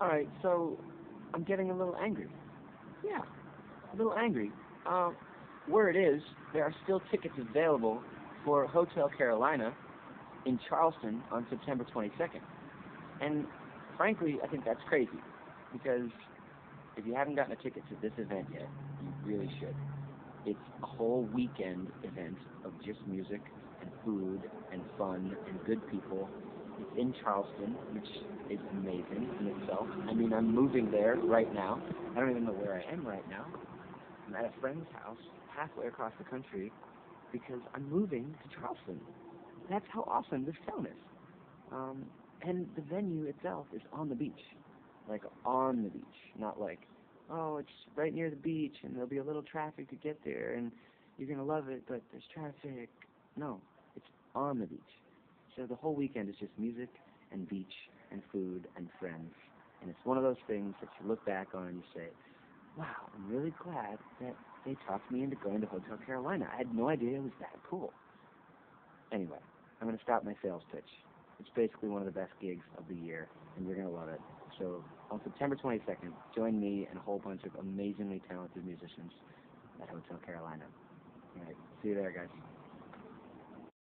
All right, so I'm getting a little angry. Yeah, a little angry. Um, where it is, there are still tickets available for Hotel Carolina in Charleston on September 22nd. And frankly, I think that's crazy because if you haven't gotten a ticket to this event yet, you really should. It's a whole weekend event of just music and food and fun and good people. It's in Charleston, which is amazing in itself. I mean, I'm moving there right now. I don't even know where I am right now. I'm at a friend's house halfway across the country because I'm moving to Charleston. That's how awesome this town is. Um, and the venue itself is on the beach. Like on the beach, not like, oh, it's right near the beach and there'll be a little traffic to get there and you're going to love it, but there's traffic. No, it's on the beach. So the whole weekend is just music and beach and food and friends. And it's one of those things that you look back on and you say, wow, I'm really glad that they talked me into going to Hotel Carolina. I had no idea it was that cool. Anyway, I'm going to stop my sales pitch. It's basically one of the best gigs of the year, and you're going to love it. So on September 22nd, join me and a whole bunch of amazingly talented musicians at Hotel Carolina. All right, see you there, guys.